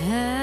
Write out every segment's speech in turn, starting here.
Yeah.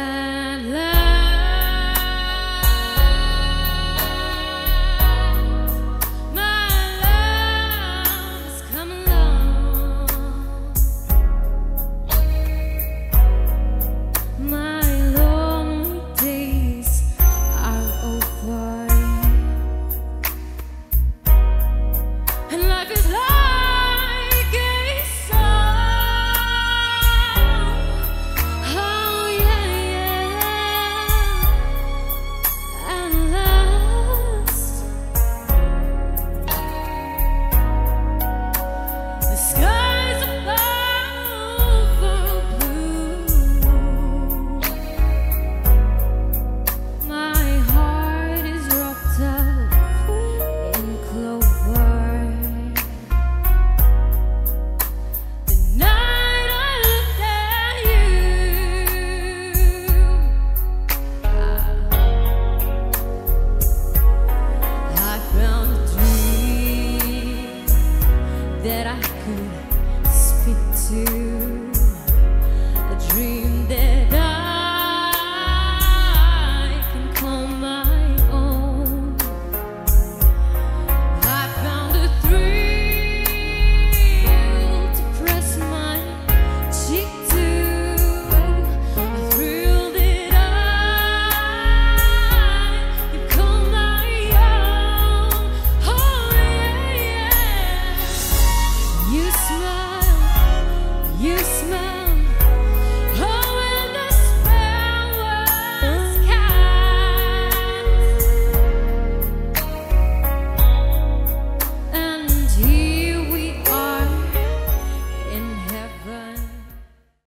that I could speak to. You smell.